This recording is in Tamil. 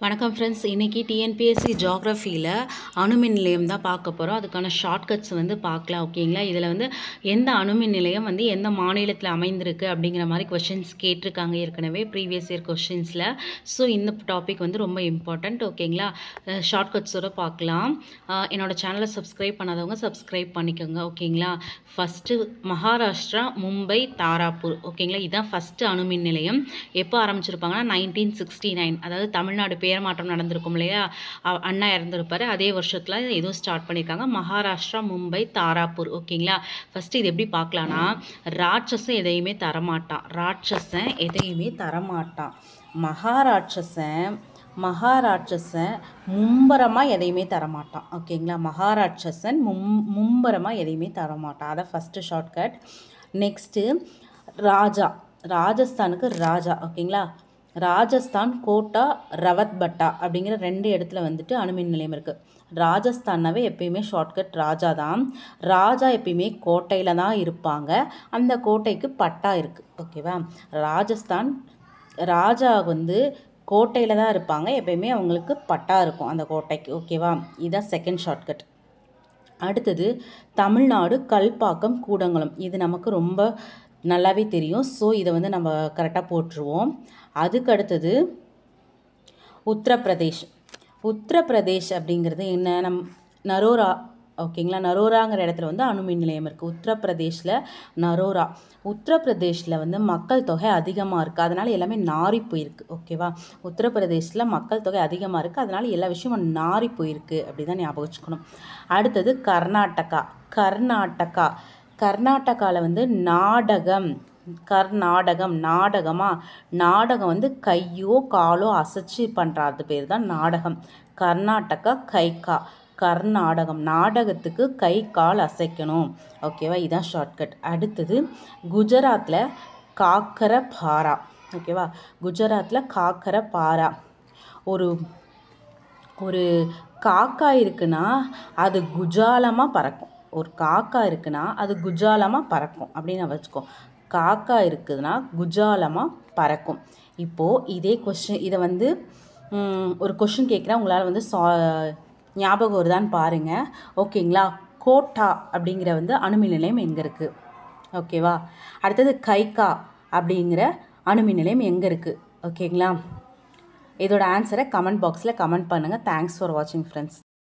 வணக்கம் ஃப்ரெண்ட்ஸ் இன்றைக்கி டிஎன்பிஎஸ்சி ஜியாகிரஃபியில் அணுமின் நிலையம் தான் பார்க்க போகிறோம் அதுக்கான ஷார்ட்கட்ஸ் வந்து பார்க்கலாம் ஓகேங்களா இதில் வந்து எந்த அணுமின் நிலையம் வந்து எந்த மாநிலத்தில் அமைந்திருக்கு அப்படிங்கிற மாதிரி கொஷின்ஸ் கேட்டிருக்காங்க ஏற்கனவே ப்ரீவியஸ் இயர் கொஷின்ஸில் ஸோ இந்த டாபிக் வந்து ரொம்ப இம்பார்ட்டண்ட் ஓகேங்களா ஷார்ட்கட்ஸோடு பார்க்கலாம். என்னோடய சேனலை சப்ஸ்கிரைப் பண்ணாதவங்க சப்ஸ்கிரைப் பண்ணிக்கோங்க ஓகேங்களா ஃபஸ்ட்டு மகாராஷ்டிரா மும்பை தாராப்பூர் ஓகேங்களா இதுதான் ஃபஸ்ட்டு அணுமின் நிலையம். எப்போ ஆரம்பிச்சிருப்பாங்கன்னா நைன்டீன் சிக்ஸ்டி நைன் அதாவது தமிழ்நாடு பேர் மாற்றம் நடந்திருக்கும் இல்லையா? அண்ணா இறந்துருப்பாரு. அதே வருஷத்தில் எதுவும் ஸ்டார்ட் பண்ணியிருக்காங்க. மகாராஷ்டிரா மும்பை தாராப்பூர் ஓகேங்களா? ஃபஸ்ட்டு இது எப்படி பார்க்கலான்னா ராட்சசன் எதையுமே தரமாட்டான். ராட்சசன் எதையுமே தரமாட்டான். மகாராட்சசன் மகாராட்சசன் மும்பரமாக எதையுமே தரமாட்டான். ஓகேங்களா? மகாராட்சசன் மும் மும்பரமாக எதையுமே தரமாட்டான். அதை ஃபஸ்ட்டு ஷார்ட்கட் நெக்ஸ்ட்டு ராஜா. ராஜஸ்தானுக்கு ராஜா. ஓகேங்களா? ராஜஸ்தான் கோட்டா ரவத் பட்டா அப்படிங்கிற ரெண்டு இடத்துல வந்துட்டு அணுமின் நிலையம் இருக்குது ராஜஸ்தான்னாவே எப்பயுமே ஷார்ட்கட் ராஜா தான். ராஜா எப்பயுமே கோட்டையில் தான் இருப்பாங்க. அந்த கோட்டைக்கு பட்டா இருக்குது ஓகேவா ராஜஸ்தான் ராஜா வந்து கோட்டையில் தான் இருப்பாங்க. எப்பயுமே அவங்களுக்கு பட்டா இருக்கும் அந்த கோட்டைக்கு. ஓகேவா இதுதான் செகண்ட் ஷார்ட்கட் அடுத்தது தமிழ்நாடு கல்பாக்கம் கூடங்குளம். இது நமக்கு ரொம்ப நல்லாவே தெரியும். ஸோ இதை வந்து நம்ம கரெக்டாக போட்டுருவோம். அதுக்கு அடுத்தது உத்தரப்பிரதேஷ். உத்தரப்பிரதேஷ் அப்படிங்கிறது என்ன? நம் நரோரா ஓகேங்களா நரோராங்கிற இடத்துல வந்து அணுமின் நிலையம் இருக்குது உத்தரப்பிரதேஷில் நரோரா. உத்தரப்பிரதேஷில் வந்து மக்கள் தொகை அதிகமாக இருக்குது அதனால் எல்லாமே நாரி போயிருக்கு ஓகேவா உத்தரப்பிரதேஷில் மக்கள் தொகை அதிகமாக இருக்குது அதனால் எல்லா விஷயமும் நாரி போயிருக்கு. அப்படி தான் ஞாபகம் வச்சுக்கணும். அடுத்தது கர்நாடகா. கர்நாடகா. கர்நாடகாவில் வந்து நாடகம். கர்நாடகம் நாடகமாக நாடகம் வந்து கையோ காலோ அசைச்சு பண்ணுறது பேர் தான் நாடகம். கர்நாடகா கைக்கா கர்நாடகம் நாடகத்துக்கு கை கால் அசைக்கணும். ஓகேவா இதான் ஷார்ட்கட் அடுத்தது குஜராத்தில் காக்கர பாரா ஓகேவா குஜராத்தில் காக்கர பாரா ஒரு ஒரு காக்கா இருக்குன்னா அது குஜாலமாக பறக்கும். ஒரு காக்கா இருக்குன்னா அது குஜாலமாக பறக்கும் அப்படின்னு வச்சுக்கோ. காக்கா இருக்குதுன்னா குஜாலமாக பறக்கும். இப்போது இதே கொஷின் இதை வந்து ஒரு கொஷின் கேட்குறேன் உங்களால் வந்து சா ஞாபகம் வருதான்னு பாருங்கள் ஓகேங்களா? கோட்டா அப்படிங்கிற வந்து அணுமின் நிலையம் எங்கே இருக்குது ஓகேவா? அடுத்தது கைகா அப்படிங்கிற அணுமின் நிலையம் எங்கே இருக்குது ஓகேங்களா? இதோட ஆன்சரை கமெண்ட் பாக்ஸில் கமெண்ட் பண்ணுங்கள் தேங்க்ஸ் ஃபார் வாட்சிங் ஃப்ரெண்ட்ஸ்